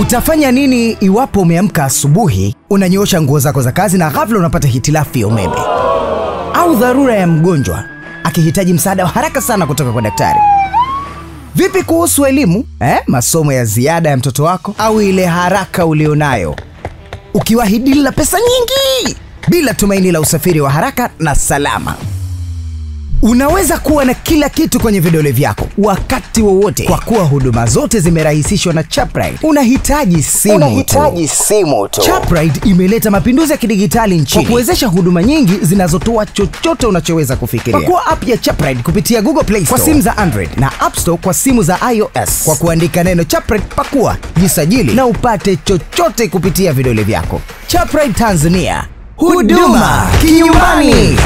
Utafanya nini iwapo umeamka asubuhi, unanyoosha nguo zako za kazi na ghafla unapata hitilafu ya umeme au dharura ya mgonjwa akihitaji msaada wa haraka sana kutoka kwa daktari? Vipi kuhusu elimu eh? Masomo ya ziada ya mtoto wako au ile haraka ulionayo, ukiwahi dili la pesa nyingi bila tumaini la usafiri wa haraka na salama? Unaweza kuwa na kila kitu kwenye vidole vyako wakati wowote, kwa kuwa huduma zote zimerahisishwa na Chapride. Unahitaji simu Unahitaji simu tu. Chapride imeleta mapinduzi ya kidigitali nchini kwa kuwezesha huduma nyingi zinazotoa chochote unachoweza kufikiria. Pakua app ya Chapride kupitia Google Play Store kwa simu za Android na App Store kwa simu za iOS kwa kuandika neno Chapride, pakua, jisajili na upate chochote kupitia vidole vyako. Chapride Tanzania, huduma kinyumbani.